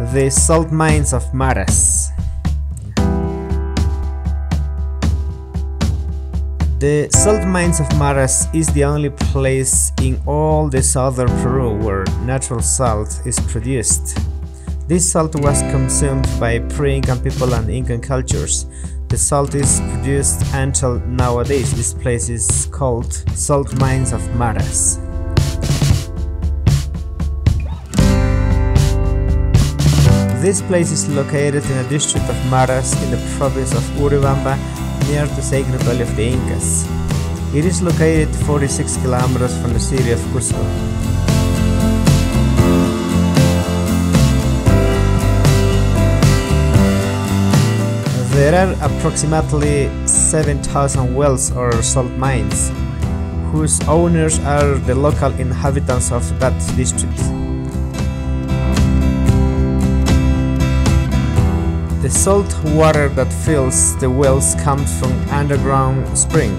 The salt mines of Maras. The salt mines of Maras is the only place in all the southern Peru where natural salt is produced. This salt was consumed by pre-Incan people and Incan cultures. The salt is produced until nowadays this place is called Salt Mines of Maras. This place is located in the district of Maras in the province of Urubamba near the Sacred Valley of the Incas. It is located 46 kilometers from the city of Cusco. There are approximately 7,000 wells or salt mines, whose owners are the local inhabitants of that district. Salt water that fills the wells comes from underground spring.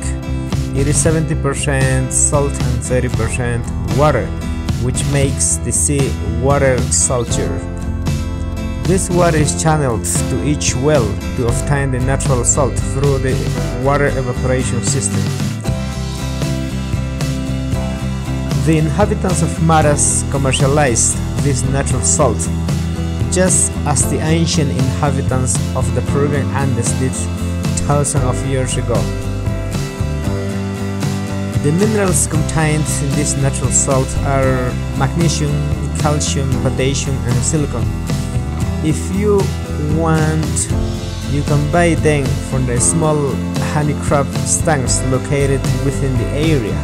It is 70% salt and 30% water, which makes the sea water saltier. This water is channeled to each well to obtain the natural salt through the water evaporation system. The inhabitants of Maras commercialized this natural salt just as the ancient inhabitants of the Peruvian Andes did thousands of years ago. The minerals contained in this natural salt are magnesium, calcium, potassium and silicon. If you want, you can buy them from the small honey crab stands located within the area.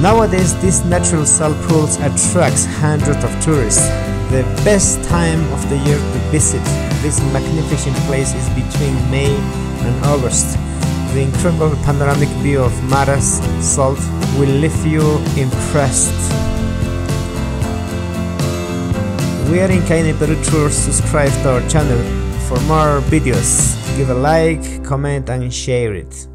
Nowadays, these natural salt pools attracts hundreds of tourists. The best time of the year to visit this magnificent place is between May and August. The incredible panoramic view of Maras salt will leave you impressed. We are Inkayni Peru Tours. Subscribe to our channel for more videos. Give a like, comment and share it.